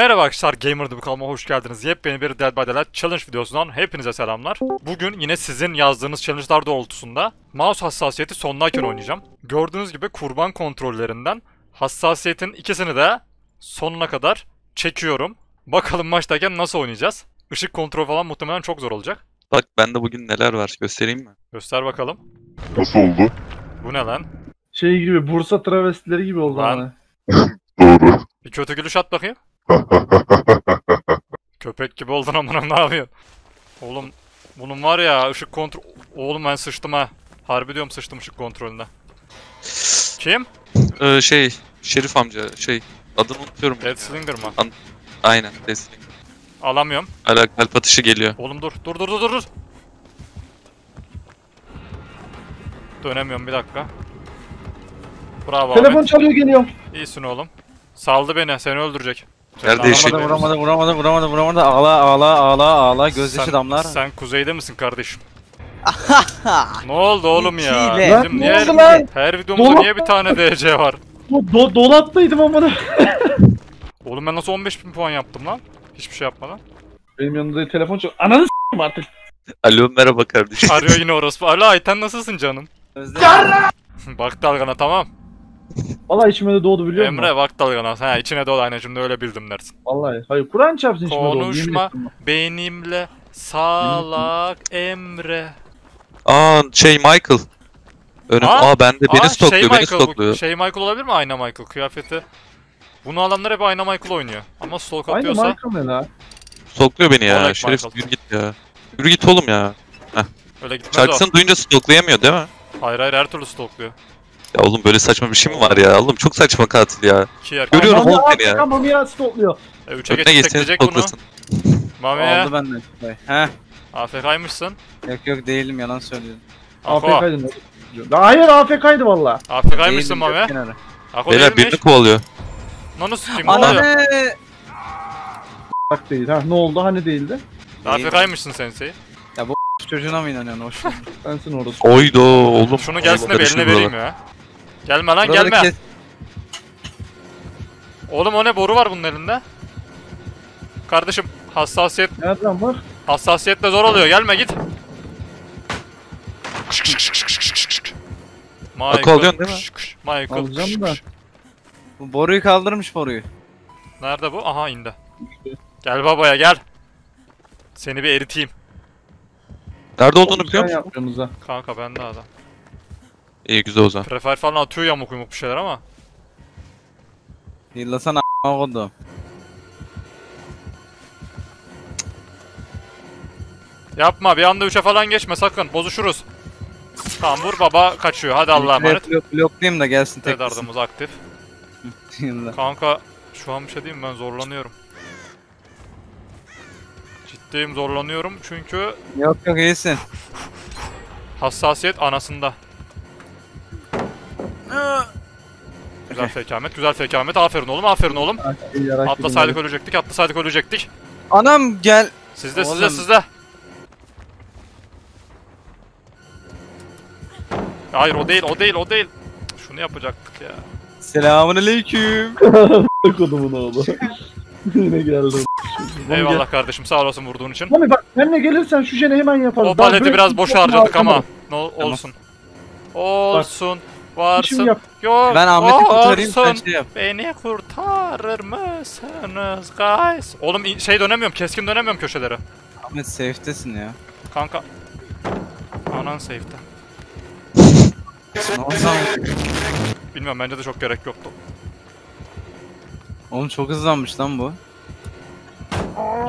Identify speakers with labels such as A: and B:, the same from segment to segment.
A: Merhaba arkadaşlar Gamer'da bu kanalıma hoş geldiniz. Yepyeni bir Dead by Daylight Challenge videosundan hepinize selamlar. Bugün yine sizin yazdığınız challenge'lar doğrultusunda mouse hassasiyeti sondayken oynayacağım. Gördüğünüz gibi kurban kontrollerinden hassasiyetin ikisini de sonuna kadar çekiyorum. Bakalım maçtayken nasıl oynayacağız. Işık kontrol falan muhtemelen çok zor olacak.
B: Bak bende bugün neler var göstereyim mi?
A: Göster bakalım.
C: Nasıl oldu?
A: Bu ne lan?
D: Şey gibi Bursa travestileri gibi oldu
A: Lan.
C: Doğru.
A: Bir kötü gülüş at bakayım. Köpek gibi oldun amına ne yapıyorsun? Oğlum bunun var ya ışık kontrol... Oğlum ben sıçtım ha. Harbi diyorum sıçtım ışık kontrolünde. Kim?
B: Ee, şey Şerif amca şey adını unutuyorum.
A: Dead Slinger mı?
B: Aynen Desling.
A: Alamıyorum.
B: Hala kalp atışı geliyor.
A: Oğlum dur dur dur dur dur. Dönemiyorum bir dakika. Bravo
D: Telefon
A: Ahmet.
D: çalıyor geliyorum.
A: İyisin oğlum. Saldı beni seni öldürecek.
B: Nerede
A: anlamadın.
E: Vuramadı vuramadı vuramadı vuramadı vuramadı ağla ağla ağla ağla gözyaşı
A: Sen-
E: damlar.
A: Sen kuzeyde misin kardeşim? ne oldu oğlum ya?
D: Lan
A: Bizim
D: ne oldu lan?
A: her videomuzda
D: Dolap-
A: niye bir tane DC var?
D: Do do dolaptaydım amına.
A: Oğlum ben nasıl 15.000 puan yaptım lan? Hiçbir şey yapmadan.
D: Benim yanımda telefon çalıyor. Ananı s**tim artık.
B: Alo merhaba kardeşim.
A: Arıyor yine orospu. Alo Ayten nasılsın canım?
E: Özlem.
A: bak dalgana tamam.
D: Vallahi içime de doğdu biliyor musun?
A: Emre bak dalgana. Ha içine doğdu aynen şimdi öyle bildim dersin.
D: Vallahi. Hayır Kur'an çarpsın içime doğdu.
A: Konuşma benimle salak Emre.
B: Aa şey Michael. Önüm.
A: Aa,
B: Aa, bende beni
A: Aa,
B: stokluyor
A: şey
B: beni
A: Michael, bu-
B: stokluyor.
A: Şey Michael olabilir mi? Ayna Michael kıyafeti. Bunu alanlar hep Ayna Michael oynuyor. Ama
D: Aynı
A: atıyorsa
D: Michael ne la?
B: Stokluyor beni ya.
A: Oleg
B: Şerif
A: Michael.
B: yürü git ya. Yürü git oğlum ya.
A: öyle gitmez o.
B: Şarkısını duyunca stoklayamıyor değil mi?
A: Hayır hayır her türlü stalkluyor.
B: Ya oğlum böyle saçma bir şey mi var ya? Oğlum çok saçma katil ya.
A: İki.
B: Görüyorum
D: Mami
B: oğlum seni ya.
D: Mami ya stopluyor.
A: E, üçe
B: Önüne
A: geçip
B: geçseniz
A: tekleyecek bunu. Mami'ye.
E: Aldı benden. Heh.
A: AFK'ymışsın.
E: Yok yok değilim yalan söylüyorum.
A: Ako.
D: AFK'ydı. Hayır AFK'ydı valla.
A: AFK'ymışsın
E: Değilim,
A: Mami.
E: yok kenara.
A: Ako
B: Beyler birini
A: değilmiş.
B: kovalıyor.
A: Nonu sikeyim ne oluyor?
E: Ananı.
D: Bak değil ha. Ne oldu hani değildi?
A: AFK'ymışsın sensei.
E: Çocuğuna mı inanıyorsun hoş geldin.
D: Sensin orası.
B: Oydo oğlum.
A: Şunu gelsin de bir eline
B: buralar.
A: vereyim ya. Gelme lan
E: Buraları
A: gelme.
E: kes-
A: Oğlum o ne boru var bunun elinde. Kardeşim hassasiyet
D: Nereden var?
A: hassasiyetle zor oluyor. Gelme git. Michael.
B: Akı alıyorsun değil mi?
A: kış, kış, Michael.
D: Alacağım
A: kış,
D: da.
A: kış.
E: Bu boruyu kaldırmış boruyu.
A: Nerede bu? Aha indi. Gel babaya gel. Seni bir eriteyim.
B: Nerede olduğunu biliyor
D: Sen
B: musun?
D: yaptığımız ha.
A: Kanka bende adam.
B: İyi güzel o zaman.
A: Prefer falan atıyor yamuk yumuk bir şeyler ama.
E: Yıllasana a**a kodum.
A: Yapma bir anda 3'e falan geçme sakın. Bozuşuruz. Tamam vur baba kaçıyor. Hadi Allah'a emanet.
E: Blok, bloklayayım da gelsin tek.
A: Tedardımız aktif. Kanka şu an bir şey diyeyim ben zorlanıyorum. Ciddiyim zorlanıyorum çünkü
E: Yok yok iyisin.
A: hassasiyet anasında. Güzel fekamet, güzel fekamet. Aferin oğlum, aferin oğlum. Atlasaydık ölecektik, atlasaydık ölecektik.
E: Anam gel.
A: Sizde, sizde,
E: Oğlum.
A: sizde. Hayır o değil, o değil, o değil. Şunu yapacaktık ya.
E: Selamun aleyküm.
D: kodumun oğlu. Yine geldi.
A: Eyvallah kardeşim, sağ olasın vurduğun için.
D: Mami bak benimle gelirsen şu jene hemen yaparız.
A: O paleti biraz
D: bir
A: boş
D: şey
A: harcadık ama. Ne ol- olsun. Olsun. Varsın.
D: yap.
A: Yok.
E: Ben Ahmet'i kurtarayım sen şey yap.
A: Beni kurtarır mısınız guys? Oğlum şey dönemiyorum, keskin dönemiyorum köşelere.
E: Ahmet safe'tesin ya.
A: Kanka. Anan.
E: Ondan...
A: Bilmiyorum bence de çok gerek yoktu.
E: Oğlum çok hızlanmış lan bu.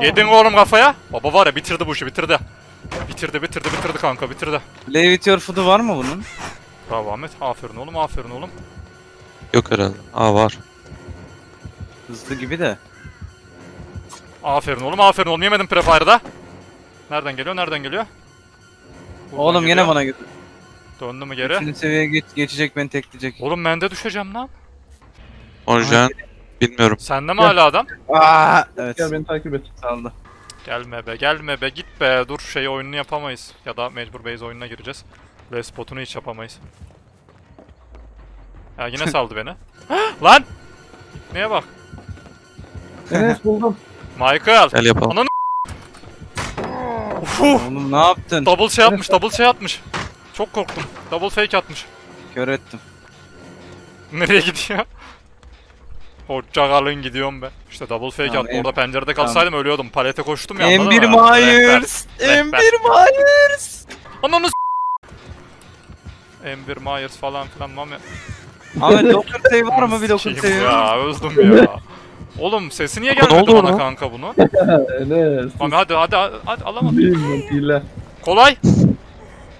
A: Yedin oğlum kafaya. Baba var ya bitirdi bu işi bitirdi. Bitirdi bitirdi bitirdi kanka bitirdi.
E: Play with your foot'u var mı bunun?
A: Bravo Ahmet. Aferin oğlum aferin oğlum.
B: Yok herhalde. Aa var.
E: Hızlı gibi de.
A: Aferin oğlum aferin oğlum. Yemedim prefire'da. Nereden geliyor nereden geliyor? Buradan
E: Oğlum
A: geliyor.
E: yine bana götür.
A: Döndü mü geri?
E: Üçüncü seviyeye geç, geçecek beni tekleyecek.
A: Oğlum ben de düşeceğim lan.
B: Orjan bilmiyorum.
A: Sende mi
D: Gel.
A: hala adam?
E: Aa, evet.
D: Gel beni takip et.
E: Saldı.
A: Gelme be gelme be git be dur şey oyununu yapamayız. Ya da mecbur base oyununa gireceğiz. Ve spotunu hiç yapamayız. Ya yine saldı beni. lan! Neye bak?
D: Enes buldum.
A: Michael.
B: Gel yapalım.
A: Ana- Uf,
E: Oğlum ne yaptın?
A: double şey atmış, double şey atmış. Çok korktum. Double fake atmış.
E: Kör ettim.
A: Nereye gidiyor? Hoşça kalın gidiyorum be. İşte double fake
E: Tamam,
A: attım.
E: em-
A: Orada pencerede kalsaydım ölüyordum. Palete koştum ya anladın
E: M1
A: mı?
E: Myers.
A: Rehber.
E: M1 Myers.
A: Ananı s- M1 Myers falan filan mami.
E: Ahmet doktor save var mı bir doktor
A: Sikeyim
E: save?
A: Ya öldüm ya. Oğlum sesi niye
B: Kanka, ne
A: gelmedi
B: oldu
A: bana
B: ona?
A: kanka bunu?
D: Enes.
A: Mami hadi hadi hadi, hadi alamadım.
D: Bilmiyorum hile.
A: Kolay.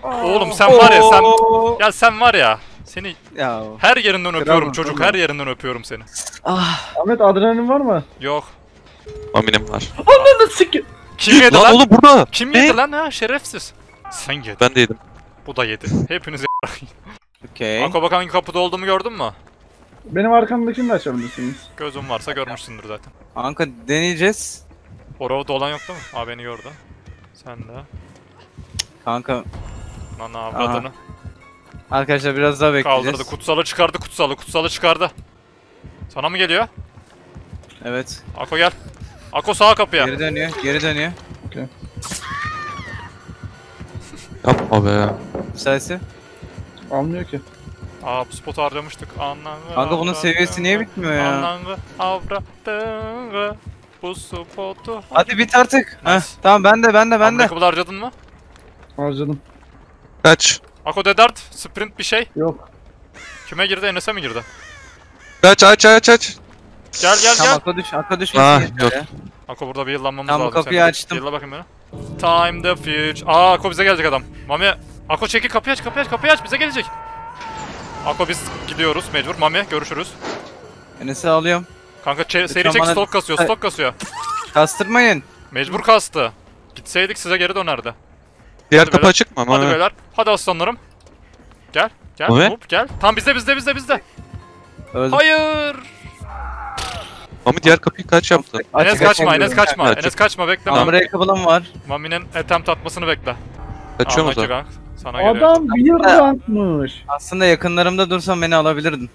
A: Oğlum sen var ya sen
E: Oo.
A: ya sen var ya seni
E: Ya.
A: her yerinden öpüyorum
D: Bravo,
A: çocuk her yerinden öpüyorum seni.
E: Ah.
D: Ahmet adrenalin var mı?
A: Yok.
B: Maminim var.
D: Ananı sikir.
A: Kim yedi
B: Lan
A: lan?
B: oğlum burada.
A: Kim
B: Ne?
A: yedi lan ha şerefsiz. Sen yedin.
B: Ben de yedim.
A: Bu da yedi. Hepiniz
E: Okey.
A: Ako bak hangi kapıda olduğumu gördün mü?
D: Benim arkamdakini de açabilirsiniz.
A: Gözün varsa görmüşsündür zaten.
E: Kanka deneyeceğiz.
A: Orada olan yok değil mi? Aa beni gördü. Sen de.
E: Kanka
A: Lan avradını.
E: arkadaşlar biraz daha bekleyeceğiz.
A: Kaldırdı. Kutsalı çıkardı kutsalı. Kutsalı çıkardı. Sana mı geliyor?
E: Evet.
A: Ako gel. Ako sağ kapıya.
E: Geri dönüyor. Geri dönüyor.
B: Yapma be.
E: Müsaitse.
D: Almıyor ki.
A: Aa bu spotu harcamıştık. Anlangı.
E: Kanka bunun seviyesi niye bitmiyor ya?
A: Anlangı. Avradını. Bu spotu.
E: Hadi bit artık.
A: Nice.
E: Heh, tamam ben de ben de ben de.
A: Unbreakable harcadın mı?
D: Harcadım.
B: Kaç.
A: Ako Dedart. Sprint bir şey.
D: Yok.
A: Kime girdi? Enes'e mi girdi?
B: Kaç aç aç aç.
A: Gel gel
E: Tamam
A: gel.
E: akla düş akla düşmesin
B: Ah,
E: yeter
B: yok.
E: ya.
A: Ako burada bir yıllanmamız
E: Tamam,
A: lazım.
E: kapıyı
A: Sen bir
E: açtım.
A: Yılla bakayım beni. Time the future. Aa Ako bize gelecek adam. Mami. Ako çekil kapıyı aç kapıyı aç kapıyı aç bize gelecek. Ako biz gidiyoruz mecbur. Mami görüşürüz.
E: Enes'i alıyorum.
A: Kanka seri çek
E: bana-
A: stok kasıyor stok kasıyor.
E: Kastırmayın.
A: Mecbur kastı. Gitseydik size geri dönerdi.
B: Diğer kapı açık mı?
A: Hadi beyler. Hadi aslanlarım. Gel. Gel.
B: Mami?
A: Hop gel. Tam bizde bizde bizde bizde.
E: Öldüm.
A: Hayır.
B: Mami diğer kapıyı kaç yaptın?
A: Enes
E: Açık,
A: kaçma
E: açık.
A: Enes kaçma. Enes kaçma bekle. Mami.
E: Unbreakable'ım var.
A: Mami'nin attempt atmasını bekle.
B: Kaçıyor mu
A: Anlaki Sana geliyor.
D: Adam bir rankmış.
E: Aslında yakınlarımda dursam beni alabilirdin.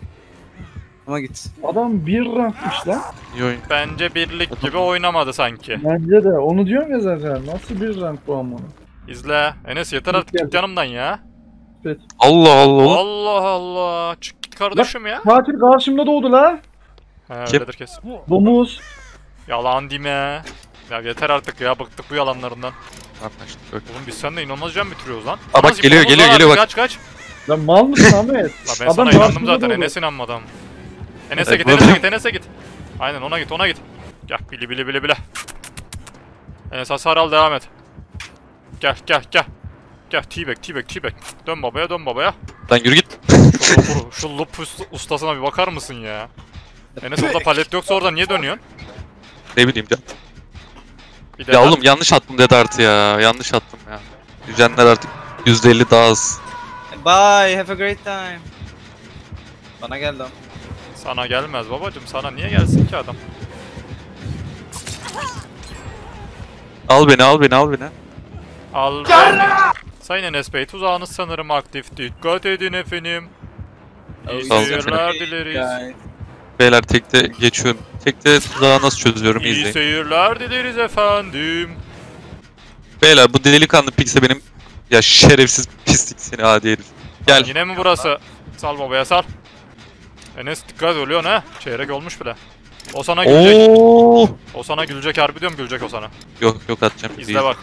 E: Ama git.
D: Adam bir rankmış lan.
B: İyi oyun.
A: Bence birlik gibi oynamadı sanki.
D: Bence de. Onu diyorum ya zaten. Nasıl bir rank bu amına?
A: İzle. Enes yeter artık git yanımdan ya.
B: Allah Allah. oğlum.
A: Allah Allah. Çık git kardeşim ya.
D: Katil karşımda doğdu la.
A: He öyledir kesin.
D: Domuz.
A: Yalan deme. Ya yeter artık ya bıktık bu yalanlarından.
B: Anlaştık.
A: Oğlum biz seninle inanılmaz can bitiriyoruz lan.
B: Aa, bak geliyor, geliyor,
A: lan
B: geliyor,
A: artık, Kaç kaç.
D: Lan mal mısın Ahmet?
A: La ben
D: Adam
A: sana inandım
D: karşımda
A: zaten. Enes inanmadım. Enes'e
B: Evet,
A: git Enes'e git Enes'e git. Aynen ona git ona git. Gel bili bili bili bili. Enes hasar al devam et. Gel gel gel. Gel T-back T-back T-back. Dön babaya dön babaya.
B: Lan yürü git.
A: Şu loop, şu loop ust- ustasına bir bakar mısın ya? Enes orada palet yoksa orada niye dönüyorsun?
B: Ne bileyim ya.
A: Bir de
B: Ya oğlum yanlış attım dedi artı ya. Yanlış attım ya. Düzenler artık %50 daha az.
E: Bye. Have a great time. Bana geldi o.
A: Sana gelmez babacım sana niye gelsin ki adam?
B: Al beni al beni al beni.
A: Al beni. Sayın Enes Bey tuzağınız sanırım aktif. Dikkat edin efendim. İyi
B: Sağ olun
A: seyirler
E: efendim.
A: dileriz.
E: Guys.
B: Beyler tekte geçiyorum. Tekte daha nasıl çözüyorum
A: İyi
B: izleyin.
A: seyirler dileriz efendim.
B: Beyler bu delikanlı pikse benim ya şerefsiz pislik seni adi herif. Gel.
A: Yine mi burası? Sal babaya sal. Enes dikkat ölüyorsun ha. Çeyrek olmuş bile. O sana gülecek.
B: Oo.
A: O sana gülecek harbi diyorum gülecek o sana.
B: Yok yok atacağım.
A: İzle bak.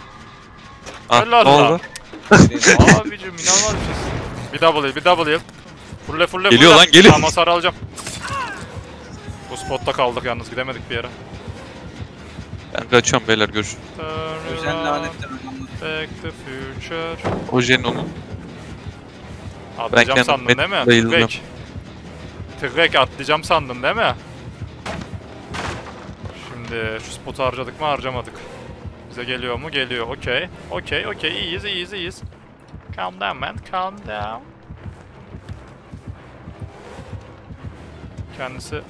B: Ah,
A: Helal
B: ne
A: lan.
B: oldu?
A: Abicim inanılmaz bir şey. Bir double heal, bir double heal. Fulle fulle
B: Geliyor lan, geliyor.
A: Tamam hasar alacağım. Bu spotta kaldık yalnız gidemedik bir yere.
B: Ben kaçıyorum beyler görüşürüz.
A: Around,
E: lanetler anlamında.
A: back the future.
B: O Jen'in onun.
A: Atlayacağım sandın değil mi?
B: bayıldım.
A: Trek. Trek atlayacağım sandın değil mi? Şimdi şu spotu harcadık mı harcamadık. Bize geliyor mu? Geliyor. Okey. Okey okey iyiyiz iyiyiz iyiyiz. Calm down man calm down. Kendisi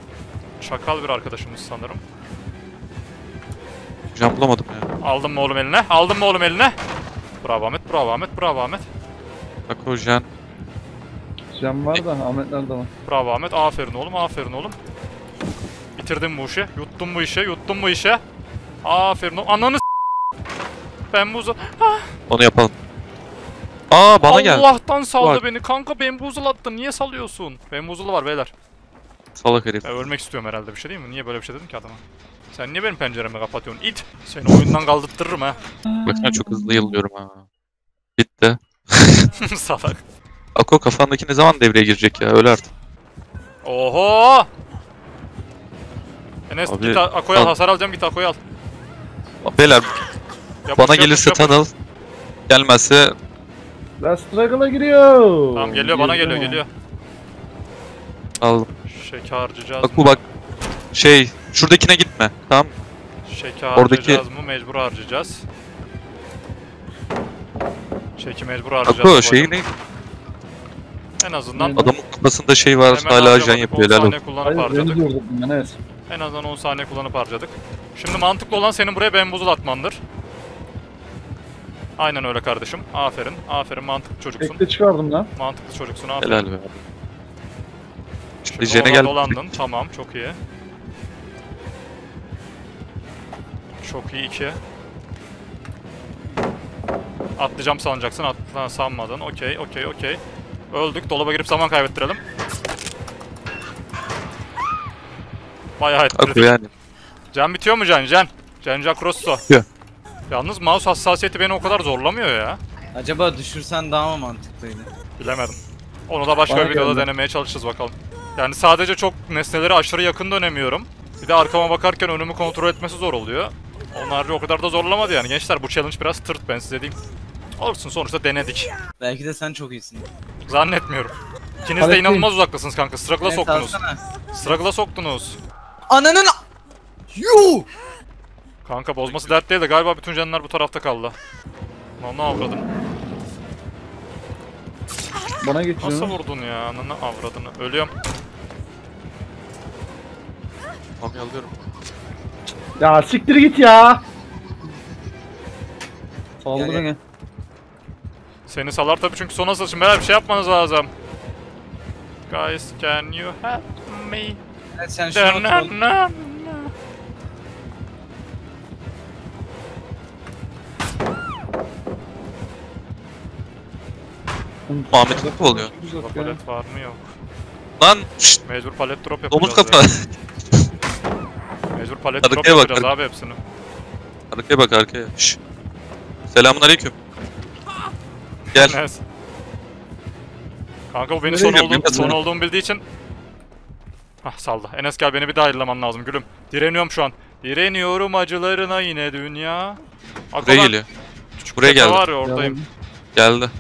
A: çakal bir arkadaşımız sanırım.
B: Can bulamadım ya.
A: Aldın mı oğlum eline? Aldın mı oğlum eline? Bravo Ahmet, bravo Ahmet, bravo Ahmet.
B: Bak o Jen.
D: Cem var da Ahmet nerede var?
A: Bravo Ahmet, aferin oğlum, aferin oğlum. Bitirdim bu işi. Yuttum bu işi. Yuttum bu işi. Aferin. Ananı s- Bamboozle.
B: Onu yapalım. Aa bana geldi.
A: Allah'tan saldı beni. Kanka bamboozle attın. Niye salıyorsun? Bamboozle var beyler.
B: Salak herif.
A: Ya ölmek istiyorum herhalde bir şey değil mi? Niye böyle bir şey dedin ki adama? Sen niye benim penceremi kapatıyorsun? İt! Seni oyundan kaldırtırırım ha.
B: Bakın çok hızlı yıllıyorum ha. Bitti.
A: Salak.
B: Ako kafandaki ne zaman devreye girecek ya? Öyle artık.
A: Oho! Enes
B: Abi,
A: git Ako'yu al. Hasar alacağım git Ako'yu al.
B: Beyler
A: Yapış,
B: bana
A: yapış,
B: gelirse
A: yapış.
B: tunnel. Gelmezse
D: La struggle'a giriyor.
A: Tamam geliyor bana geliyor geliyor.
B: aldım.
A: Şeker harcayacağız
B: Bak
A: mı?
B: bu bak. Şey şuradakine gitme. Tamam.
A: Şeker
B: Oradaki-
A: harcayacağız mı? Mecbur harcayacağız. Şeki mecbur harcayacağız.
B: Ako
A: babacım.
B: şey ne?
A: En azından
B: Adamın kafasında şey var.
A: hemen
B: hala ajan
A: harcamadık.
B: yapıyor.
A: 10
B: Helal olsun.
A: saniye kullanıp
D: Hayır beni
A: harcadık. En azından 10 saniye kullanıp harcadık. Şimdi mantıklı olan senin buraya bembuzul atmandır. Aynen öyle kardeşim. Aferin. Aferin mantıklı çocuksun.
D: Tekte çıkardım lan.
A: Mantıklı çocuksun. Aferin.
B: Helal be.
A: Şimdi
B: Jene gel.
A: dolandın. Tamam çok iyi. Çok iyi iki. Atlayacağım sanacaksın. Atla sanmadın. Okey, okey, okey. Öldük. Dolaba girip zaman kaybettirelim. Bayağı ettirdik.
B: yani.
A: Can bitiyor mu Can? Can. Can Jack Rosso.
B: Bitiyor.
A: Yalnız mouse hassasiyeti beni o kadar zorlamıyor ya.
E: Acaba düşürsen daha mı mantıklıydı?
A: Bilemedim. Onu da başka
D: Bana
A: bir videoda
D: geldi.
A: denemeye çalışacağız bakalım. Yani sadece çok nesneleri aşırı yakın dönemiyorum. Bir de arkama bakarken önümü kontrol etmesi zor oluyor. Harici o kadar da zorlamadı yani. Gençler bu challenge biraz tırt ben size diyeyim. Olsun sonuçta denedik.
E: Belki de sen çok iyisin.
A: Zannetmiyorum. İkiniz de
D: Paletteyim.
A: inanılmaz uzaktasınız kanka. Struggle'a
E: Evet,
A: soktunuz. Struggle'a soktunuz.
E: Ananın... Yuh!
A: Kanka bozması dert değil de galiba bütün canlar bu tarafta kaldı. Lan ne avradın?
D: Bana
A: Nasıl
D: geçiyor.
A: vurdun ya? Ananı avradını. Ölüyorum.
B: Tamam alıyorum.
D: Ya siktir git ya. Saldı
E: Gel,
D: beni.
A: Seni salar tabii çünkü son asıl için beraber bir şey yapmanız lazım. Guys, can you help me?
E: Evet, sen şunu otur.
B: Muhammed'in ne oluyor?
A: Palet var mı yok.
B: Lan şşt,
A: Mecbur palet drop yapacağız
B: domuz kafa.
A: palet drop
B: Arkaya bak,
A: yapacağız abi hepsini.
B: arkaya bak arkaya. Şşt. Selamun aleyküm. Gel.
A: Neyse. Kanka bu benim
B: Nereye
A: son,
B: gidiyorum?
A: olduğum, son olduğumu bildiği için... Hah saldı. Enes gel beni bir daha ayırlaman lazım gülüm. Direniyorum şu an. Direniyorum acılarına yine dünya.
B: Buraya geliyor.
A: Küçük
B: buraya geldi.
A: var ya oradayım.
B: Geldi.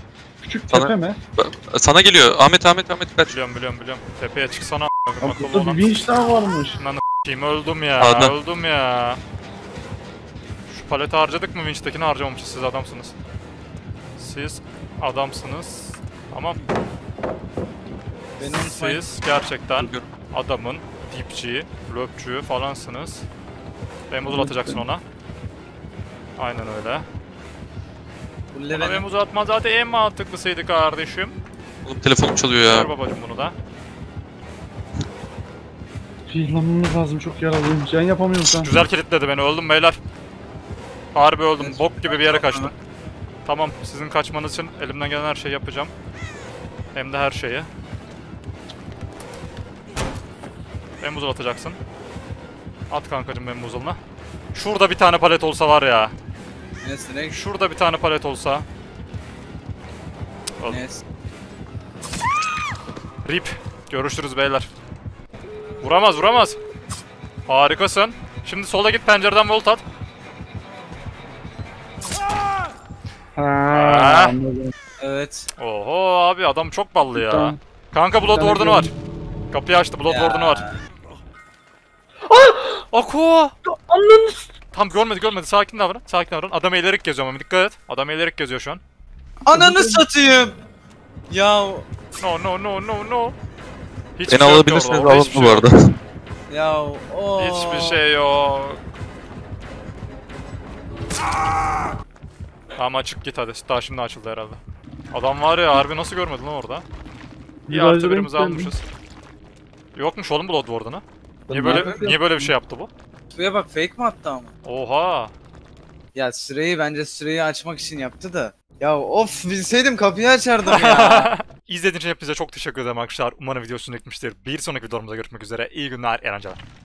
D: Küçük
B: Sana-
D: tepe mi?
B: Sana geliyor. Ahmet Ahmet Ahmet kaç.
A: Biliyorum biliyorum biliyorum. Tepeye çıksana.
D: Abi burada bir vinç daha varmış.
A: Lan s**eyim öldüm ya.
B: Sağda.
A: Öldüm ya. Şu paleti harcadık mı? Winch'tekini harcamamışız. Siz adamsınız. Siz adamsınız. Tamam.
E: Benim
A: Siz gerçekten adamın dipçi, löpçü falansınız. Bembuzul atacaksın ona. Aynen öyle.
E: Beni.
A: bembuzul atman zaten en mantıklısıydı kardeşim.
B: Oğlum telefonum çalıyor
A: Ver
B: ya.
A: babacım bunu da.
D: Fihlamamız lazım çok yaralıyım. Can yapamıyorum sen.
A: Güzel kilitledi beni. Öldüm beyler. Harbi öldüm. Bok gibi bir yere kaçtım. Tamam. Sizin kaçmanız için elimden gelen her şeyi yapacağım. Hem de her şeyi. Bembuzul atacaksın. At kankacım bembuzuluna. Şurada bir tane palet olsa var ya.
E: Enes direkt.
A: Şurada bir tane palet olsa.
E: Enes.
A: Rip. Görüşürüz beyler. Vuramaz vuramaz. Harikasın. Şimdi sola git pencereden volt at.
D: Ha,
A: Ah.
E: Evet.
A: Oho abi adam çok ballı ya.
D: Tamam.
A: Kanka Blood
D: Bir tane
A: Warden'ı var. Kapıyı açtı Blood
E: Ya.
A: Warden'ı var. Aku!
D: Ananı s-
A: Tam görmedi görmedi sakin davran. Sakin davran. Adam eğilerek geziyor ama dikkat et. Adam eğilerek geziyor şu an.
E: Ananı satayım. Ya
A: No no no no no. Hiçbir
B: Beni
A: şey yok
B: alabilirsiniz
A: orada
B: alın
A: hiçbir
B: bu
A: şey yok.
B: arada.
E: ya o.
A: Hiçbir şey yok. Tamam açık git hadi. Daha şimdi açıldı herhalde. Adam var ya harbi nasıl görmedin lan orada? Bir
D: Virajda
A: artı
D: denk
A: birimizi
D: geldim.
A: almışız. Yokmuş oğlum Blood Warden'ı. Niye
D: Ne
A: böyle niye böyle bir şey yaptı bu?
E: Suya bak fake mi attı ama?
A: Oha.
E: Ya süreyi bence süreyi açmak için yaptı da. Ya of bilseydim kapıyı açardım ya.
A: İzlediğiniz için hepinize çok teşekkür ederim arkadaşlar. Umarım video hoşunuza. Bir sonraki videolarımızda görüşmek üzere. İyi günler, eğlenceler.